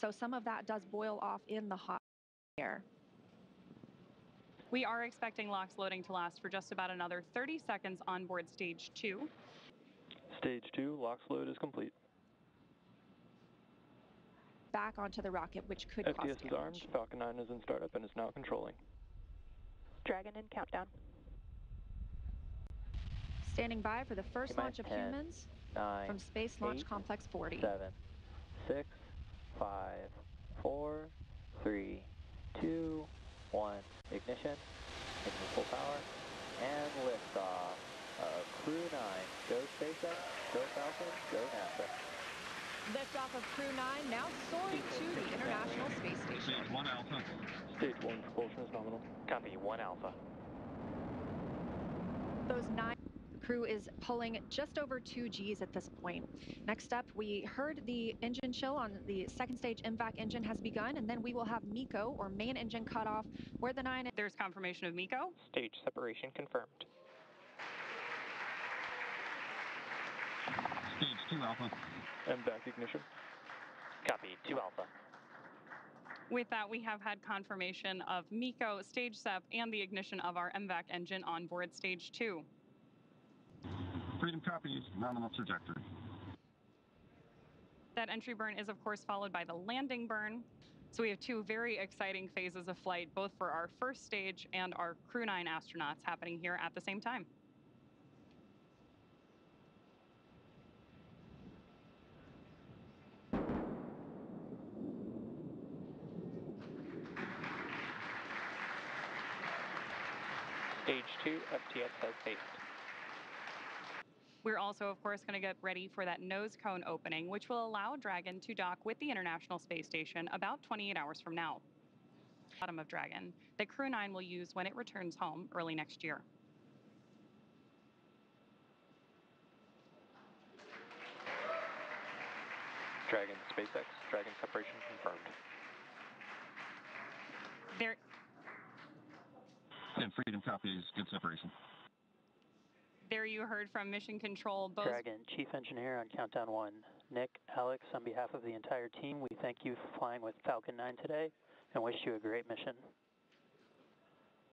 So some of that does boil off in the hot air. We are expecting LOX loading to last for just about another 30 seconds on board stage two. Stage 2, LOX load is complete. Back onto the rocket, which could cause FTS is armed, Falcon 9 is in startup and is now controlling. Dragon in countdown. Standing by for the first launch of 10, humans Nine, from Space Launch eight, Complex 40. seven, six, five, four, three, two, one. Ignition. Engine full power. And liftoff of Crew 9. Go SpaceX, go Falcon, go NASA. Liftoff of Crew 9 now soaring to the International Space Station. Stage 1 Alpha. Stage 1 propulsion is nominal. Copy, 1 Alpha. Those nine the crew is pulling just over 2 Gs at this point. Next up, we heard the engine chill on the second stage MVAC engine has begun, and then we will have MECO, or main engine cutoff, where the 9 There's confirmation of MECO. Stage separation confirmed. Stage 2 Alpha. MVAC ignition. Copy, 2 Alpha. With that, we have had confirmation of MECO, stage SEP, and the ignition of our MVAC engine on board stage two. Freedom copies, nominal trajectory. That entry burn is, of course, followed by the landing burn. So we have two very exciting phases of flight, both for our first stage and our Crew 9 astronauts happening here at the same time. Stage 2, FTS has paced. We're also, of course, going to get ready for that nose cone opening, which will allow Dragon to dock with the International Space Station about 28 hours from now. Bottom of Dragon that Crew 9 will use when it returns home early next year. Dragon SpaceX, Dragon separation confirmed. There, And Freedom copies, good separation. There you heard from Mission Control both Dragon, Chief Engineer on Countdown 1. Nick, Alex, on behalf of the entire team, we thank you for flying with Falcon 9 today and wish you a great mission.